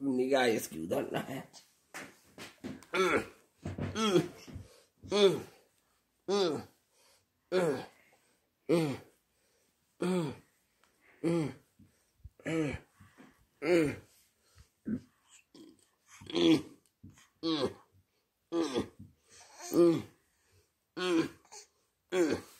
निगाह इसकी उधर ना है Mm-hmm. Ugh.